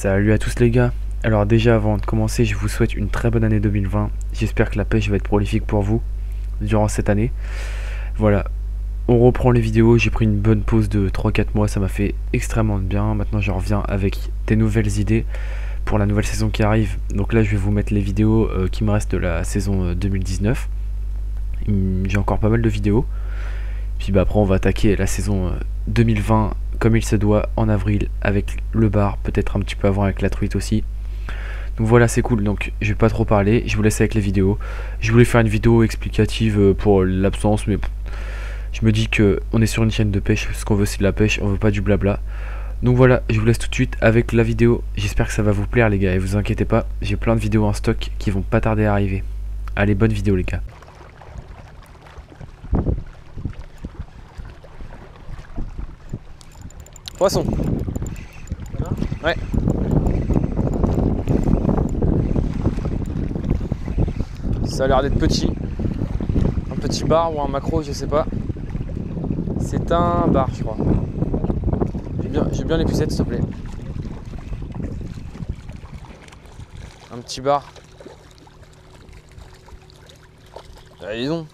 Salut à tous les gars. Alors déjà avant de commencer, je vous souhaite une très bonne année 2020. J'espère que la pêche va être prolifique pour vous durant cette année. Voilà, on reprend les vidéos. J'ai pris une bonne pause de 3-4 mois, ça m'a fait extrêmement bien. Maintenant je reviens avec des nouvelles idées pour la nouvelle saison qui arrive. Donc là je vais vous mettre les vidéos euh, qui me restent de la saison 2019. Hum, J'ai encore pas mal de vidéos. Puis bah après on va attaquer la saison 2020 comme il se doit en avril avec le bar, peut-être un petit peu avant avec la truite aussi. Donc voilà c'est cool, donc je vais pas trop parler, je vous laisse avec les vidéos. Je voulais faire une vidéo explicative euh, pour l'absence, mais je me dis que on est sur une chaîne de pêche, ce qu'on veut c'est de la pêche, on veut pas du blabla. Donc voilà, je vous laisse tout de suite avec la vidéo. J'espère que ça va vous plaire les gars, et vous inquiétez pas, j'ai plein de vidéos en stock qui vont pas tarder à arriver. Allez, bonne vidéo les gars. Poisson. Ouais. Ça a l'air d'être petit. Un petit bar ou un macro, je sais pas. C'est un bar, je crois. J'ai bien, bien l'épuisette, s'il te plaît. Un petit bar. Allez, donc.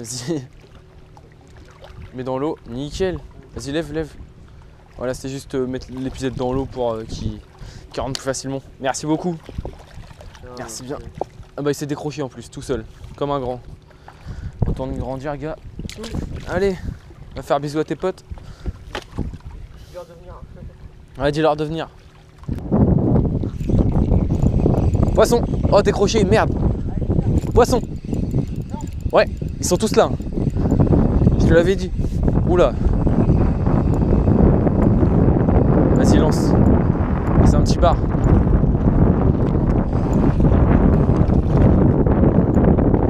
Vas-y. Mets dans l'eau. Nickel. Vas-y, lève, lève. Voilà, c'était juste euh, mettre l'épuisette dans l'eau pour euh, qu'il rentre plus facilement. Merci beaucoup. Merci bien. Ah bah il s'est décroché en plus, tout seul. Comme un grand. Autant de grandir, gars. Allez, va faire bisous à tes potes. Ouais, dis-leur de venir. Poisson Oh, décroché, merde Poisson Ouais, ils sont tous là. Je te l'avais dit. Oula. Vas-y, lance. C'est un petit bar.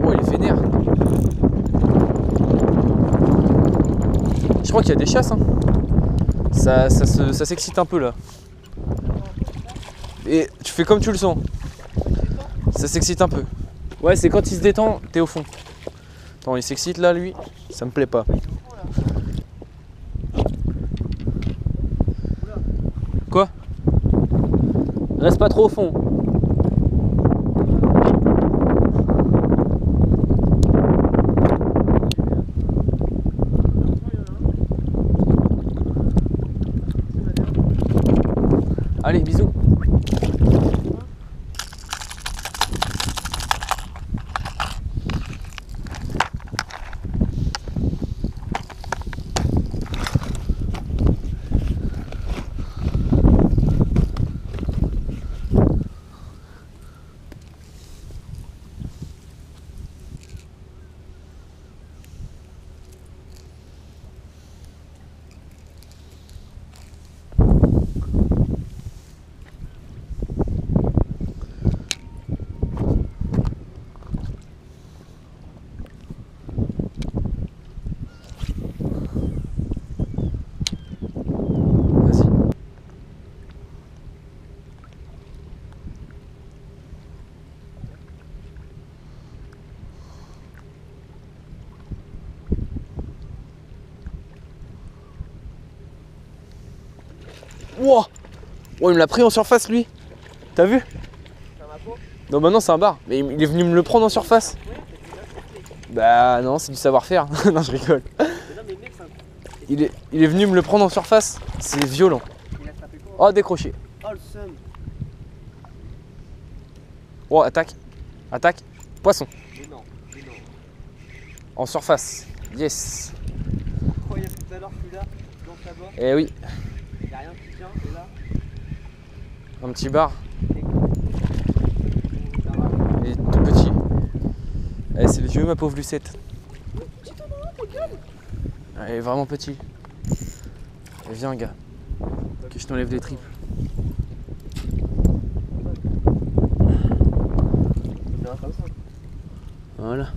Oh, il est vénère. Je crois qu'il y a des chasses. hein. Ça s'excite un peu là. Et tu fais comme tu le sens. Ça s'excite un peu. Ouais, c'est quand il se détend, t'es au fond. Attends, il s'excite là, lui? Ça me plaît pas. Quoi? Reste pas trop au fond. Allez, bisous. Vas-y. Wouah Oh, il me l'a pris en surface, lui. T'as vu Non, bah non, c'est un bar. Mais il est venu me le prendre en surface. Bah non, c'est du savoir-faire. non, je rigole. Il est, il est venu me le prendre en surface. C'est violent. Oh, décroché. Oh Oh, attaque. Attaque. Poisson. En surface. Yes. Incroyable tout à l'heure dans Eh oui, y'a rien qui tient, et là, un petit bar. Il est tout petit. Eh, c'est le vieux, ma pauvre Lucette. Il est vraiment petit. Eh, viens, gars. Que je t'enlève les tripes. Voilà.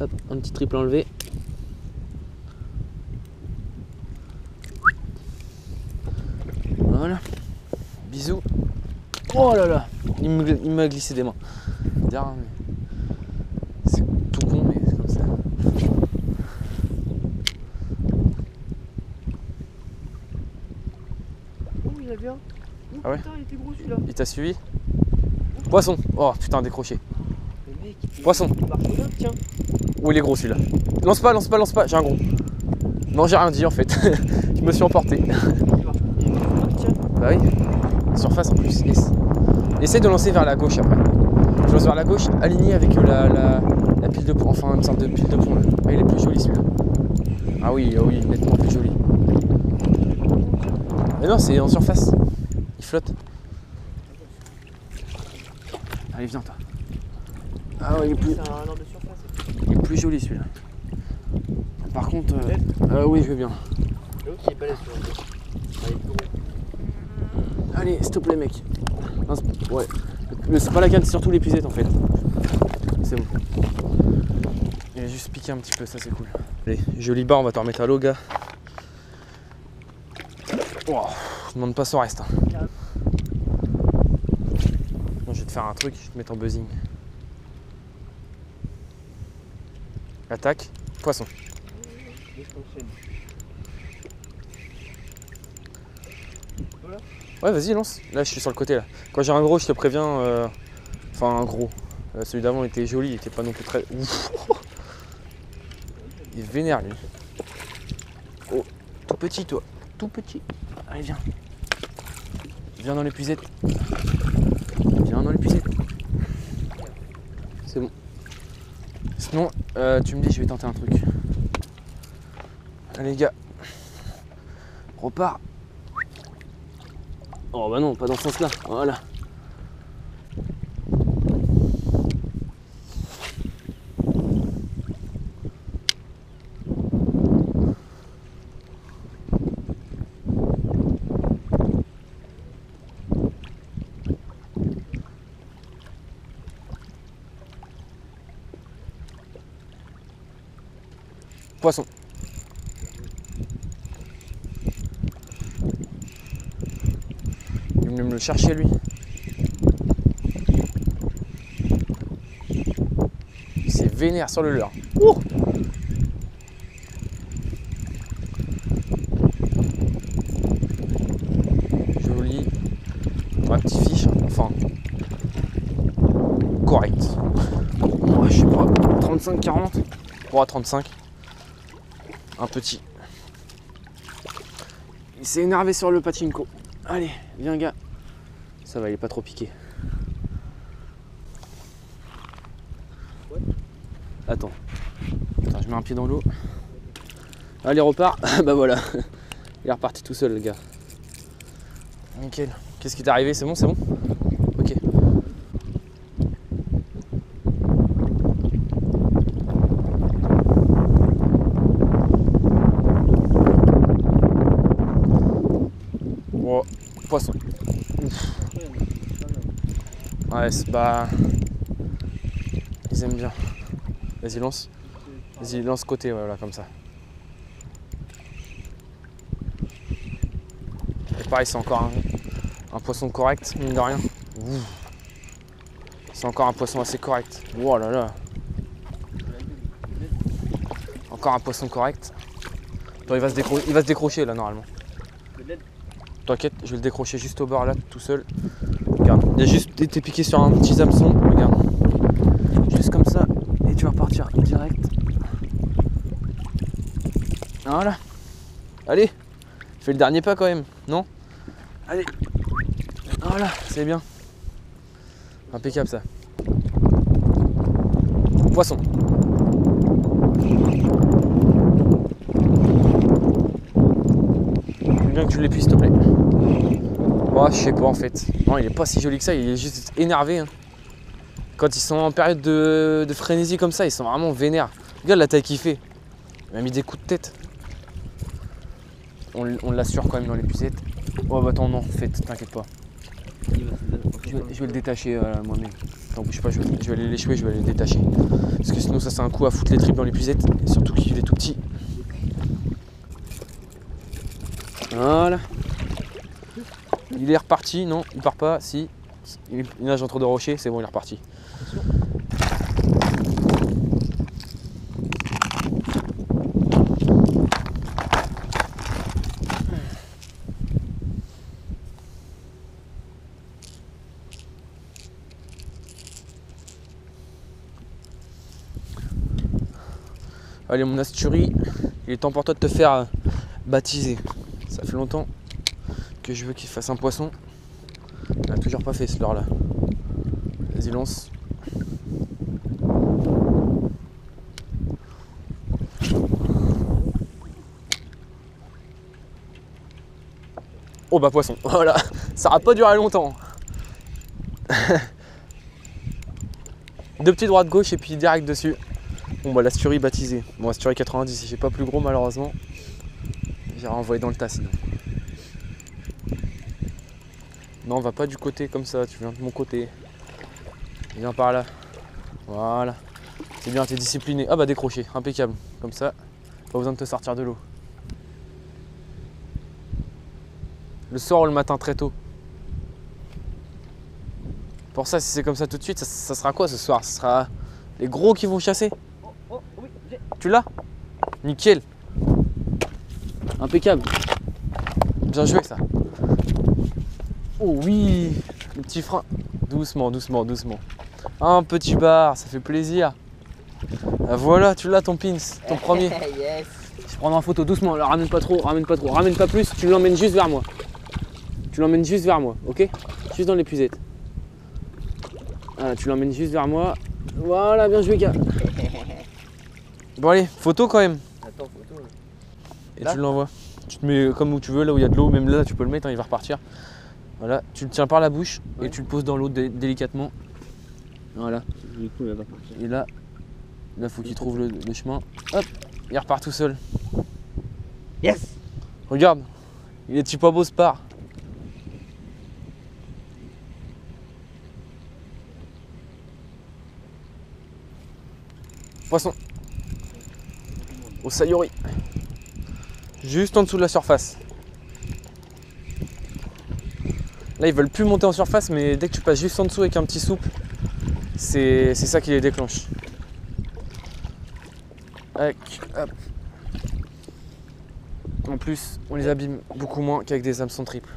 Hop, un petit triple enlevé. Oh là là Il m'a glissé des mains. C'est tout con, mais c'est comme ça. Oh, il a bien. Oh, ah ouais Putain, il était gros celui-là. Il t'a suivi Poisson Oh putain, décroché. Il Poisson il tiens. Oh, il est gros celui-là. Lance pas, lance pas, lance pas, j'ai un gros. Non, j'ai rien dit en fait. Je me suis emporté. Bah oui. Surface en plus. Ess- Essaye de lancer vers la gauche après. Je lance vers la gauche, aligné avec euh, la, la, la pile de pont. Enfin, une sorte de pile de pont là. Ah, il est plus joli celui-là. Ah oui, ah oui, nettement plus joli. Mais non, c'est en surface. Il flotte. Allez, viens toi. Ah ouais, il est plus, il est plus joli celui-là. Par contre, euh, ah oui, je veux bien. L'autre, il est balèze sur le dos. Ah, il est plus gros. Allez, s'il te plaît, mec. Ouais. C'est pas la canne, c'est surtout l'épuisette en fait. C'est bon. Il a juste piqué un petit peu, ça c'est cool. Allez, joli bar, on va te remettre à l'eau, gars. Oh, je demande pas son reste. hein. Je vais te faire un truc, je vais te mettre en buzzing. Attaque, poisson. Chaîne. Ouais, vas-y, lance. Là, je suis sur le côté là. Quand j'ai un gros, je te préviens. euh, Enfin, un gros. Euh, celui d'avant était joli, il était pas non plus très. Ouf. Il vénère lui. Oh, tout petit toi. Tout petit. Allez, viens. Viens dans l'épuisette. Viens dans l'épuisette. C'est bon. Sinon, euh, tu me dis, je vais tenter un truc. Allez, gars. Repars. Oh bah non, pas dans ce sens-là. Voilà. Poisson. Il est venu me le chercher lui. Il s'est vénère sur le leurre. Ouh Joli. Un petit fiche, enfin. Correct. Ouais, je sais pas, 35-40 Bon, à 35. Un petit. Il s'est énervé sur le pachinko. Allez, viens gars. Ça va, il est pas trop piqué. Attends. Attends, je mets un pied dans l'eau. Allez, repart. bah voilà. Il est reparti tout seul, le gars. Nickel. Qu'est-ce qui t'est arrivé? C'est bon, c'est bon Ok. Oh, poisson. Ouais, c'est pas. Ils aiment bien. Vas-y, lance. Vas-y, lance côté, voilà, comme ça. Et pareil, c'est encore un, poisson correct, mine de rien. C'est encore un poisson assez correct. Oh là là. Encore un poisson correct. Attends, il va se, décro- il va se décrocher là, normalement. T'inquiète, je vais le décrocher juste au bord là, tout seul. Il a juste été piqué sur un petit hameçon. Regarde. Juste comme ça. Et tu vas repartir direct. Voilà. Allez. Fais le dernier pas quand même, non? Allez. Voilà, c'est bien. Impeccable ça. Poisson. Je veux bien que tu l'épuises s'il te plaît. Oh, je sais pas en fait. Non, il est pas si joli que ça, il est juste énervé. hein. Quand ils sont en période de, frénésie comme ça, ils sont vraiment vénères. Regarde la taille qu'il fait. Il m'a mis des coups de tête. On, l'assure quand même dans l'épuisette. Oh bah attends, non, faites, t'inquiète pas. Je vais, le détacher euh, moi-même. Bouge pas, je vais, je vais aller l'échouer, je vais aller le détacher. Parce que sinon, ça, c'est un coup à foutre les tripes dans l'épuisette. et Surtout qu'il est tout petit. Voilà. Il est reparti, non, il part pas, si. Il nage entre deux rochers, c'est bon, il est reparti. Allez mon Asturie, il est temps pour toi de te faire euh, baptiser. Ça fait longtemps je veux qu'il fasse un poisson. Il n'a toujours pas fait ce leurre là. Vas-y lance. Oh bah poisson, voilà, ça va pas durer longtemps. Deux petits droits de gauche et puis direct dessus. Bon bah l'asturie baptisée. Bon asturie 90, j'ai pas plus gros malheureusement. J'ai renvoyé dans le tas sinon. Non, on va pas du côté comme ça, tu viens de mon côté. Viens par là. Voilà. C'est bien, t'es discipliné. Ah bah décroché, impeccable. Comme ça, pas besoin de te sortir de l'eau. Le soir ou le matin très tôt. Pour ça, si c'est comme ça tout de suite, ça, ça sera quoi ce soir? Ce sera les gros qui vont chasser? Oh, oui, j'ai- Tu l'as? Nickel. Impeccable. Bien joué ça. Oh oui, le petit frein. Doucement, doucement, doucement. Un petit bar, ça fait plaisir. Ah, voilà, tu l'as ton pins, ton premier. yes. Je prends en photo doucement, alors ramène pas trop, ramène pas trop, ramène pas plus, tu l'emmènes juste vers moi. Tu l'emmènes juste vers moi, ok? Juste dans l'épuisette. Voilà, tu l'emmènes juste vers moi. Voilà, bien joué gars. Bon allez, photo quand même. Attends, photo. là. Et Là tu l'envoies. Tu te mets comme où tu veux, là où il y a de l'eau, même là tu peux le mettre, hein, il va repartir. Voilà, tu le tiens par la bouche et tu le poses dans l'eau dé- délicatement. Voilà. Coup. Et là, là faut qu'il trouve le, le chemin. Hop, il repart tout seul. Yes Regarde, il est pas beau ce part. Poisson. Au sayori. Juste en dessous de la surface. Là, ils veulent plus monter en surface, mais dès que tu passes juste en dessous avec un petit souple, c'est ça qui les déclenche. En plus, on les abîme beaucoup moins qu'avec des hameçons triples.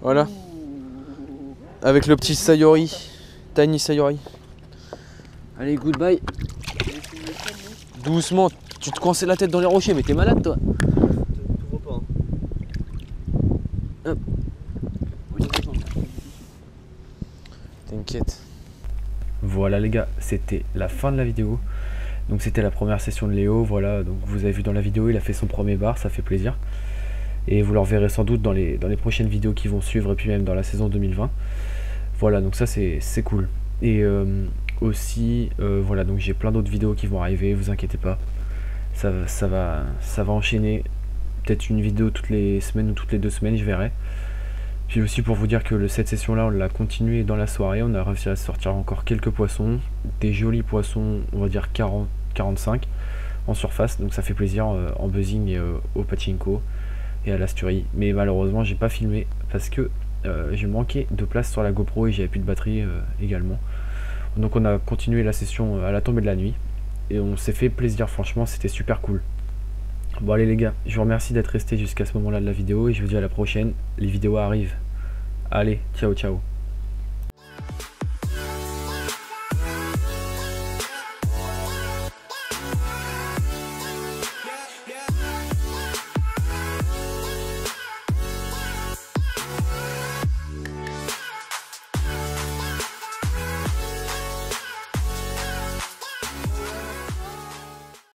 Voilà, avec le petit Sayori, Tiny Sayori. Allez, goodbye. Doucement, tu te coinces la tête dans les rochers, mais t'es malade toi. T'ouvres pas. Hein. Hop. Oui, attends. T'inquiète. Voilà les gars, c'était la fin de la vidéo. Donc c'était la première session de Léo, voilà, donc vous avez vu dans la vidéo, il a fait son premier bar, ça fait plaisir. Et vous le reverrez sans doute dans les, dans les prochaines vidéos qui vont suivre, et puis même dans la saison 2020. Voilà, donc ça c'est c'est cool. Et euh, aussi, euh, voilà, donc j'ai plein d'autres vidéos qui vont arriver, vous inquiétez pas. Ça, ça, va, ça va enchaîner, peut-être une vidéo toutes les semaines ou toutes les deux semaines, je verrai. Puis aussi pour vous dire que cette session-là, on l'a continué dans la soirée. On a réussi à sortir encore quelques poissons. Des jolis poissons, on va dire 40, 45 en surface. Donc ça fait plaisir euh, en buzzing et euh, au pachinko et à l'asturie. Mais malheureusement, j'ai pas filmé parce que j'ai manqué de place sur la GoPro et j'avais plus de batterie également. Donc on a continué la session euh, à la tombée de la nuit. Et on s'est fait plaisir, franchement, c'était super cool. Bon allez les gars, je vous remercie d'être restés jusqu'à ce moment-là de la vidéo et je vous dis à la prochaine. Les vidéos arrivent. Allez, ciao ciao.